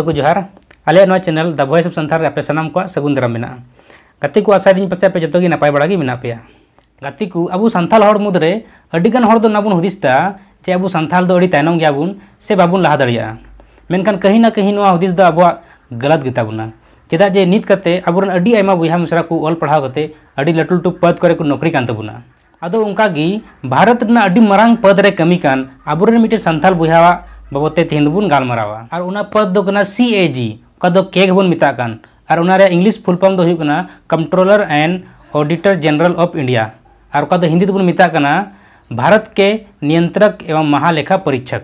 को जोहार नवा channel the voice of Santhal रे आपे सनाम को सगुन दराम गति को आशा दिन पसे गी नपाय बड़ा मेना पे गति को अबु हर मुदरे दो नाबुन हुदिसता जे अबु दो गयाबुन से बाबुन लहा मेनखान कहीं ना कहीं हुदिस दो अबु गलत गिता चेदा जे नित आयमा बुहा मिसरा को कते अडी लटु लटु पद को नौकरी तबुना अदो उनका भारत अडी मरांग पद रे कमी कान अबुरन मिटे संथाल बुहावा बाबते तेहन बुन गालमारावा और उना पद दो कना सीएजी का दो केग बुन मिता कान और उना रे इंग्लिश फुल फॉर्म दो हुई कना controller and auditor general of India और का हिंदी बुन मिता भारत के नियंत्रक एवं महालेखा परीक्षक।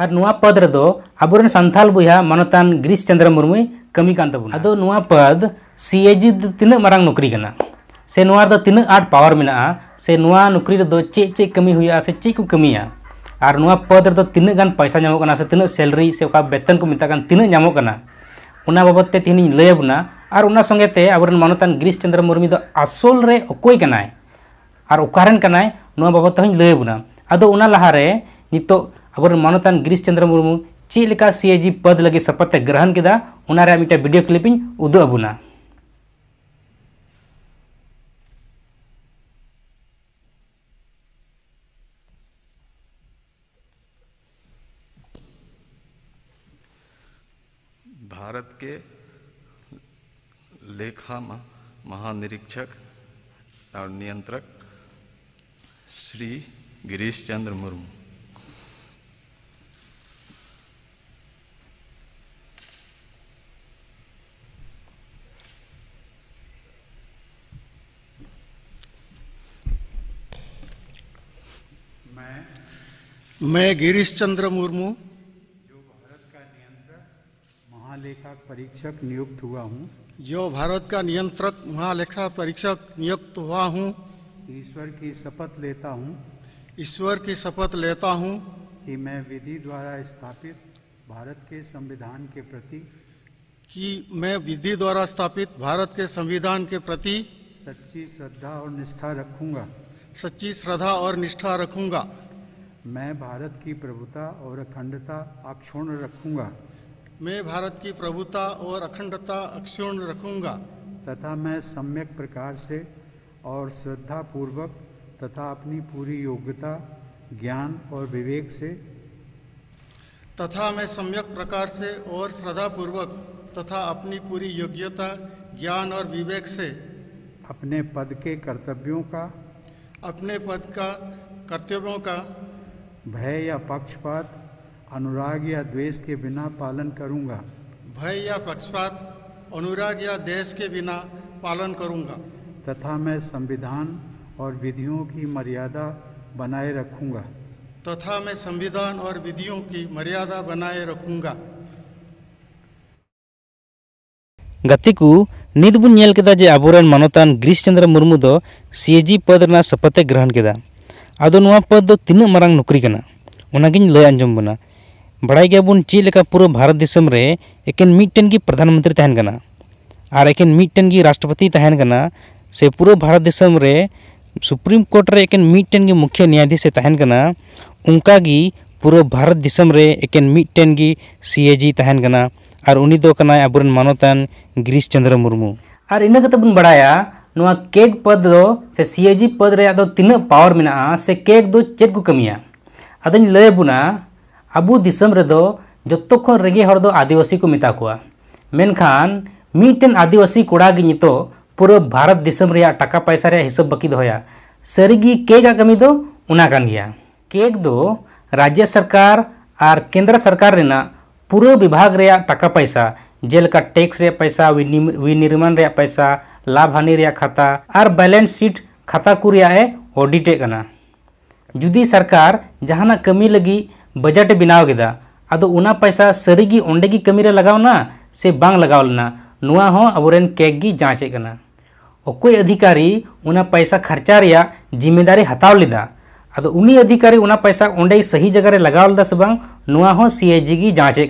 और नुआ पद रे दो अबुरन संथाल बुहा मनतान गिरीश चंद्र मुर्मू कमी कान तबुन अदो नुआ पद सीएजी तिना मारंग नौकरी से तिना आठ पावर मिना। से नौकरी चे चे कमी हुआ से चे को कमिया और नुआ पद रे तीन गान पैसा नामों करना से तीन सैलरी से वेतन को मिता तीन नामों करना ᱚᱱᱟ ᱵᱟᱵᱚᱫ ᱛᱮ ᱛᱤᱦᱤᱧ ᱞᱟᱹᱭ ᱟᱵᱚᱱᱟ ᱟᱨ ᱚᱱᱟ ᱥᱚᱸᱜᱮ ᱛᱮ ᱟᱵᱚᱨᱮᱱ ᱢᱟᱱᱚᱛᱟᱱ ᱜᱤᱨᱤᱥ ᱪᱚᱱᱫᱨᱚ ᱢᱩᱨᱢᱩ ᱫᱚ ᱟᱥᱚᱞ ᱨᱮ ᱚᱠᱚᱭ ᱠᱟᱱᱟᱭ ᱟᱨ ᱚᱠᱟᱨᱮᱱ ᱠᱟᱱᱟᱭ ᱱᱚᱣᱟ ᱵᱟᱵᱚᱫ ᱛᱮᱦᱚᱸᱧ ᱞᱟᱹᱭ ᱟᱵᱚᱱᱟ ᱟᱫᱚ ᱚᱱᱟ ᱞᱟᱦᱟᱨᱮ ᱱᱤᱛᱚᱜ ᱟᱵᱚᱨᱮᱱ ᱢᱟᱱᱚᱛᱟᱱ ᱜᱤᱨᱤᱥ ᱪᱚᱱᱫᱨᱚ ᱢᱩᱨᱢᱩ ᱪᱮᱫ ᱞᱮᱠᱟ ᱥᱤ ᱮ ᱡᱤ ᱯᱚᱫ ᱞᱟᱹᱜᱤᱫ ᱥᱚᱯᱚᱛ ᱮ ᱜᱨᱚᱦᱚᱱ ᱠᱮᱫᱟ ᱚᱱᱟ ᱨᱮᱭᱟᱜ ᱢᱤᱫᱴᱮᱱ ᱵᱷᱤᱰᱤᱭᱳ ᱠᱞᱤᱯᱤᱧ ᱩᱫᱩᱜ ᱟᱵᱚᱱᱟ भारत के लेखा महानिरीक्षक और नियंत्रक श्री गिरीश चंद्र मुर्मू। मैं गिरीश चंद्र मुर्मू जो भारत का नियंत्रक महालेखा परीक्षक नियुक्त हुआ हूँ। जो भारत का नियंत्रक महालेखा परीक्षक नियुक्त हुआ हूँ। ईश्वर की शपथ लेता हूँ। ईश्वर की शपथ लेता हूँ। कि मैं विधि द्वारा स्थापित भारत के संविधान के प्रति कि मैं विधि द्वारा स्थापित भारत के संविधान के प्रति सच्ची श्रद्धा और निष्ठा रखूँगा। सच्ची श्रद्धा और निष्ठा रखूँगा। मैं भारत की प्रभुता और अखंडता अक्षुण रखूँगा। मैं भारत की प्रभुता और अखंडता अक्षुण्ण रखूँगा। तथा मैं सम्यक प्रकार से और श्रद्धा पूर्वक तथा अपनी पूरी योग्यता ज्ञान और विवेक से तथा मैं सम्यक प्रकार से और श्रद्धा पूर्वक तथा अपनी पूरी योग्यता ज्ञान और विवेक से अपने पद के कर्तव्यों का अपने पद का कर्तव्यों का भय या पक्षपात अनुराग या द्वेष के बिना पालन करूँगा। भय या पक्षपात अनुराग या देश के बिना पालन करूँगा। तथा मैं संविधान और विधियों की मर्यादा बनाए रखूँगा। तथा मैं संविधान और विधियों की मर्यादा बनाए रखूँगा। गति को नित बुन जे अबोरन मानतान गिरीश चंद्र मुर्मू दो सीएजी पद रना शपथे ग्रहण केदा। आदो नुआ पद दो तीन मारंग नौकरी कना। उनागिन लय अंजम बना। बड़ाई गया बुन लेका पूरा भारत दिसम रे, एकेन मिटन की प्रधानमंत्री तहन कना और एकेन मिटन की राष्ट्रपति तहन कना से पूरा भारत दिसम रे, सुप्रीम कोर्ट रे एकेन मिटन की मुख्य न्यायाधीश से तहन कना उनका गी पूरा भारत दिसम रे, एकेन मिटन की सीएजी तहन कना और उनी दो कना अबुरन मानतान गिरीश चंद्र मुर्मू। और इन कते बुन बड़ाया नुआ केक पद दो, से सीएजी पद रे दो तीन पावर मिना, से केक दो चेक को कमिया। अदन लय बुना अबु खन रेगे आदिवासी को मिता कुआ मेनखान मीटेन आदिवासी कोड़ा गी पूरा भारत टाका पैसा हिसाब बकी दोया सरीगी केक कमी गया केक दो राज्य सरकार और केंद्र सरकार रेना पूरा विभाग टाका पैसा जेलका टैक्स पैसा विनिर्माण पैसा लाभ हानि खाता और बैलेंस शीट खाता को रे ऑडिटे कना जुदी सरकार जहाना कमी लगी बजट बनाव उना पैसा सरीगी ओंडेगी कमी रे लगावना, से बांग लगावलना। नुआ हो, अबोरेन केक गी जांचे अधिकारी उना पैसा खर्चा रे ज़िम्मेदारी हताव लेदा। उनी अधिकारी उना पैसा ओंडे सही जगह रे से बांग नुआ हो सीएजी गी जांचे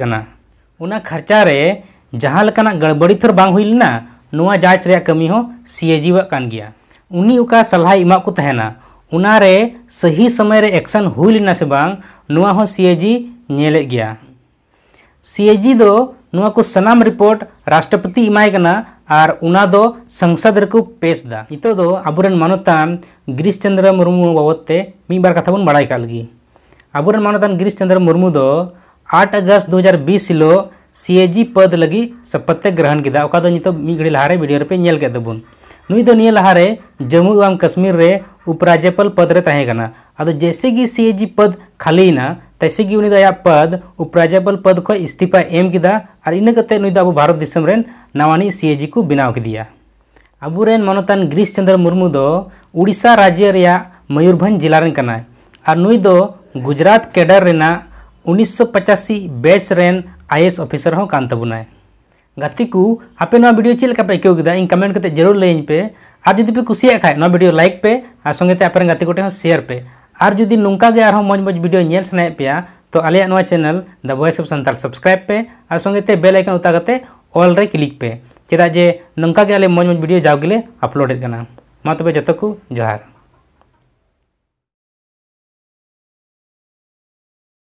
उना खर्चा रे जहाँ गड़बड़ी थोर बांग लेना, नुआ जाँच कमी हो, सीएजी वा कान गया उनी सलाह इमा को तहना उनारे सही समय रे एक्शन हुई लेना से बांग, नुआ हो सीएजी नेले गया। सीएजी दो नुआ को सनाम रिपोर्ट राष्ट्रपति इमाय कना और उना दो संसद रे को पेश दा। इतो दो अबुरन मानोतान गिरीश चंद्र मुर्मू बाबते मी बार कथा बन बड़ाई कालगी अबुरन मानोतान गिरीश चंद्र मुर्मू दो आठ अगस्त 2020 लो सीएजी पद लगी सपत्य ग्रहण किया घड़ी लहारे वीडियो रे नेल के दबुन। दो निये लहारे जम्मू एवं कश्मीर रे उपराज्यपाल पद रे तहे कना जैसे कि सीएजी पद खाली ना तैसे कि उनी पद उपराज्यपाल पद को इस्तीफा एम किदा और इन अब भारत दिसम नवानी सीएजी को बनाव किदिया अबुरेन मनोतान गिरीश चंद्र मुर्मू दो उड़ीसा राज्य रिया मयूरभंज जिला और नुई दो गुजरात कैडर रेना 1985 बैच रेन आईएएस ऑफिसर हो कान तबुनाय गाती को आपे वीडियो चेल का पे क्यों इन कमेंट करते ज़रूर लेइन पे। और जदि पे कुसिया खाय नवा वीडियो लाइक पे और संगे आपरे गाती कोटे शेयर पे। और जदि नुंका गे आरहो मज मज वीडियो नेल सनाय पे तो Alia channel, the voice of Santal subscribe पे और संगे बेल आइकन उता करते ऑल रे क्लिक पे। चेदा जे नुंका गे आले मज मज वीडियो जाव गेले अपलोड करना। मा तबे जतो को जोहार।